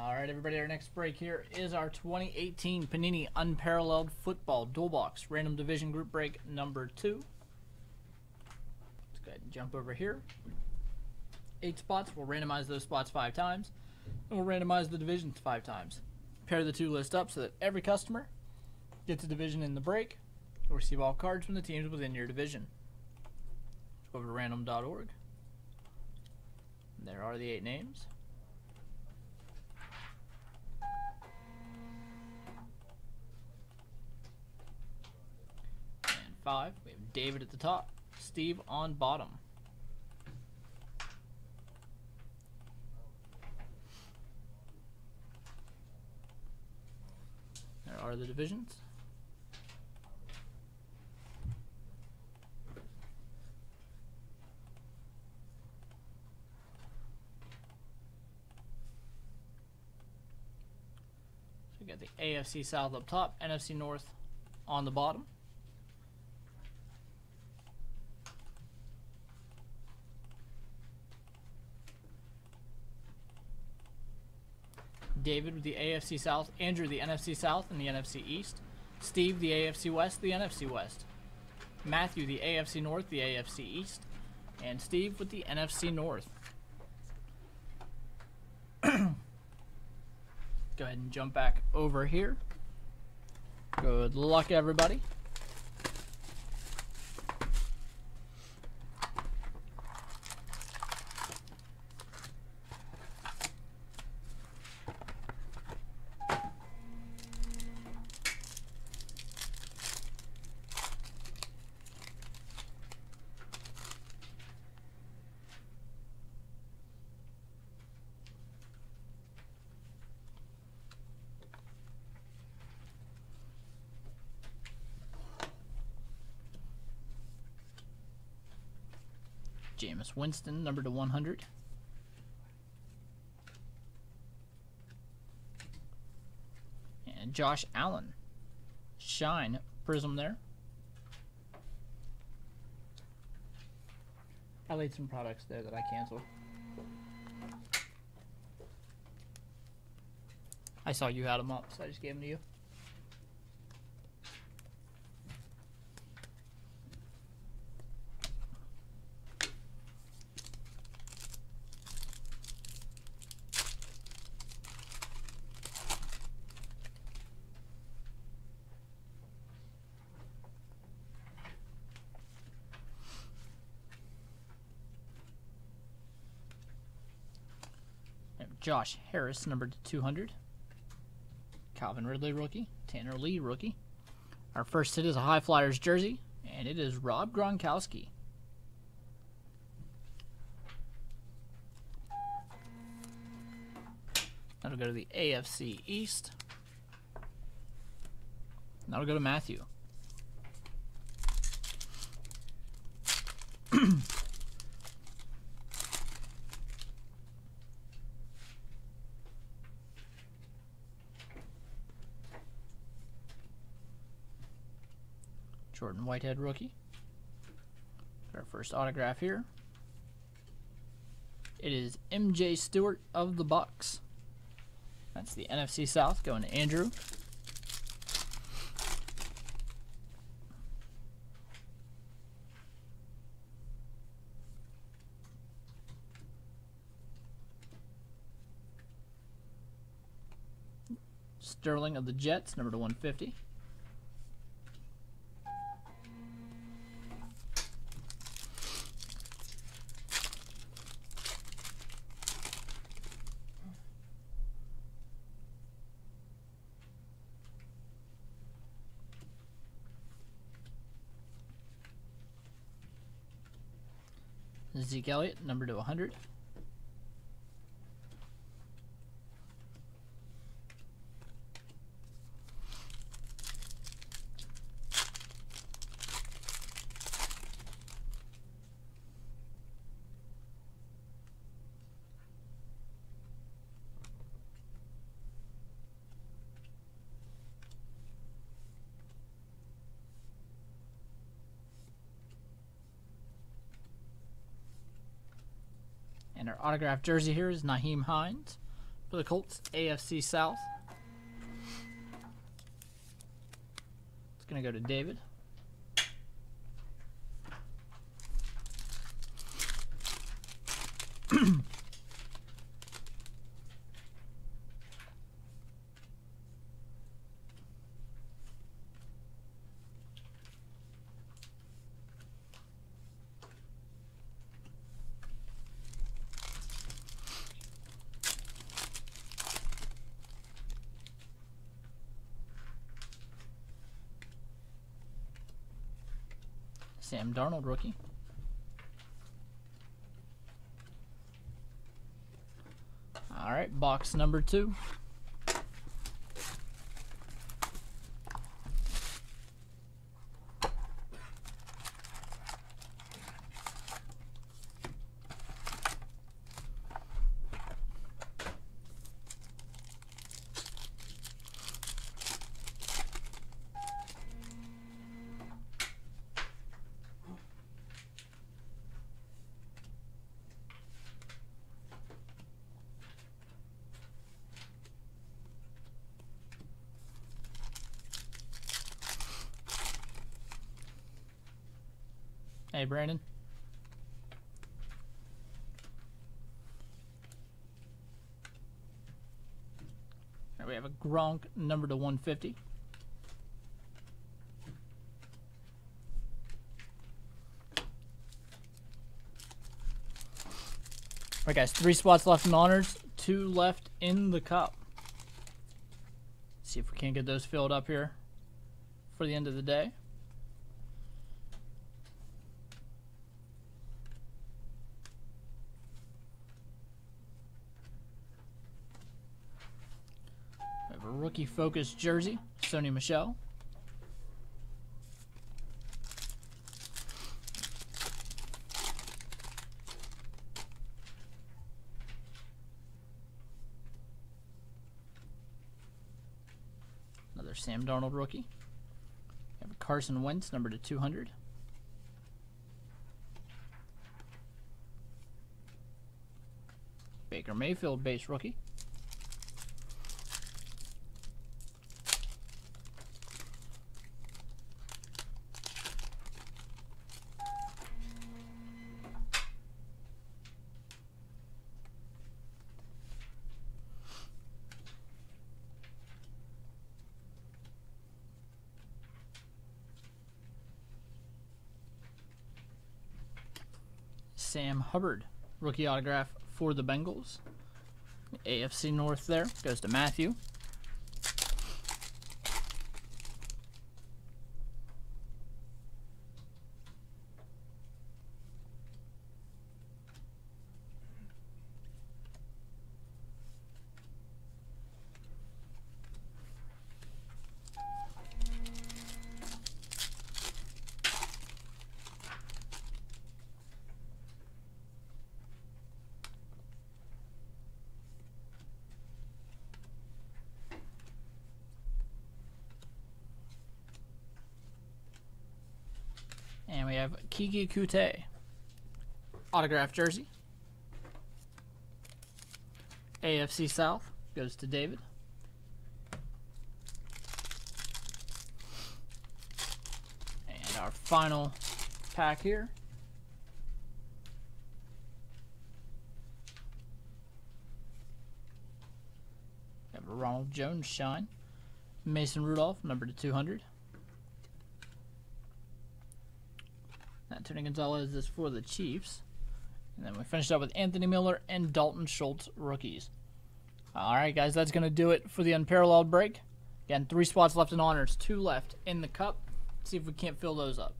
All right, everybody, our next break here is our 2018 Panini Unparalleled Football Dual Box Random Division Group Break number two. Let's go ahead and jump over here. Eight spots. We'll randomize those spots five times, and we'll randomize the divisions five times. Pair the two lists up so that every customer gets a division in the break. You'll receive all cards from the teams within your division. Go over to random.org. There are the eight names. And five, we have David at the top, Steve on bottom. There are the divisions. So we got the AFC South up top, NFC North on the bottom. David with the AFC South, Andrew the NFC South and the NFC East, Steve the AFC West, the NFC West, Matthew the AFC North, the AFC East, and Steve with the NFC North. Go ahead and jump back over here. Good luck, everybody. Jameis Winston, number to 100. And Josh Allen. Shine Prism there. I laid some products there that I canceled. I saw you had them up, so I just gave them to you. Josh Harris, numbered to 200. Calvin Ridley, rookie. Tanner Lee, rookie. Our first hit is a High Flyers jersey, and it is Rob Gronkowski. That'll go to the AFC East. That'll go to Matthew. Jordan Whitehead rookie. Our first autograph here. It is MJ Stewart of the Bucks. That's the NFC South going to Andrew. Sterling of the Jets, number to 150. Zeke Elliott, number to 100. And our autographed jersey here is Nyheim Hines, For the Colts, AFC South. It's going to go to David. Sam Darnold rookie. All right, box number two. Hey, Brandon. Right, we have a Gronk number to 150. All right, guys, three spots left in honors, two left in the cup. See if we can't get those filled up here for the end of the day. Rookie focus jersey, Sony Michel. Another Sam Darnold rookie. We have Carson Wentz, number to 200. Baker Mayfield base rookie. Sam Hubbard, rookie autograph for the Bengals. AFC North there goes to Matthew. Have Keke Coutee, autograph jersey. AFC South goes to David. And our final pack here. Have Ronald Jones shine. Mason Rudolph, number to 200. Tony Gonzalez is for the Chiefs. And then we finished up with Anthony Miller and Dalton Schultz rookies. All right, guys, that's going to do it for the unparalleled break. Again, three spots left in honors, two left in the cup. See if we can't fill those up.